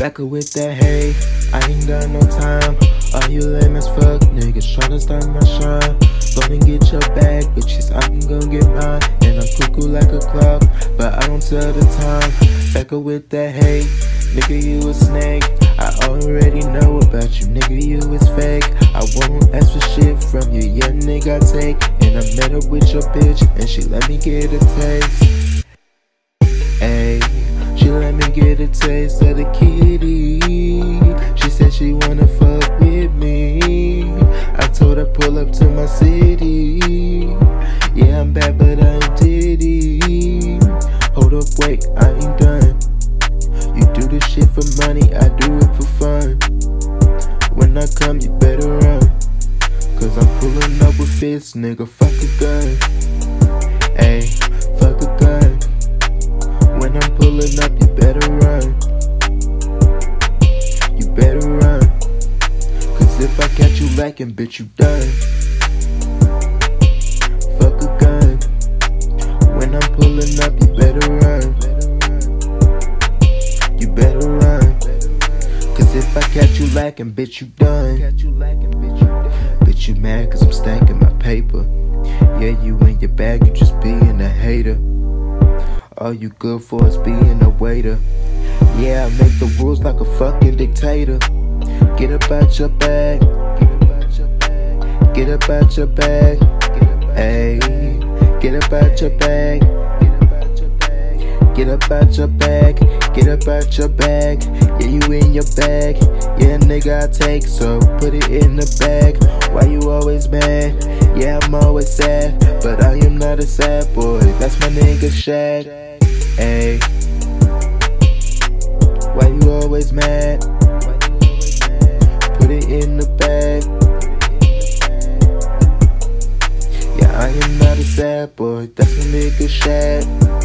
Back up with that hay, I ain't got no time. All you lame as fuck niggas tryna start my shine. Go and get your bag, bitches, I'm gonna get mine. And I'm cuckoo like a clock, but I don't tell the time. Back up with that hay, nigga, you a snake. I already know about you, nigga, you is fake. I won't ask for shit from you, yeah, nigga, I take. And I met up with your bitch, and she let me get a taste. Get a taste of the kitty. She said she wanna fuck with me. I told her pull up to my city. Yeah, I'm bad, but I ain't titty. Hold up, wait, I ain't done. You do this shit for money, I do it for fun. When I come, you better run. Cause I'm pulling up with fists, nigga, fuck a gun. Ayy, If I catch you lacking, bitch, you done. Fuck a gun. When I'm pulling up, you better run. You better run. Cause if I catch you lacking, bitch, you done. Bitch, you mad cause I'm stacking my paper. Yeah, you in your bag, you just being a hater. All you good for is being a waiter. Yeah, I make the rules like a fucking dictator. Get up out your bag. Get up out your bag. Ayy. Get up out your bag. Get up out your bag. Get up out your bag. Yeah, you in your bag. Yeah, nigga, I take so put it in the bag. Why you always mad? Yeah, I'm always sad, but I am not a sad boy. That's my nigga Shad. Ayy. Why you always mad? In the bag. Yeah, I am not a sad boy. That's my nigga Shad.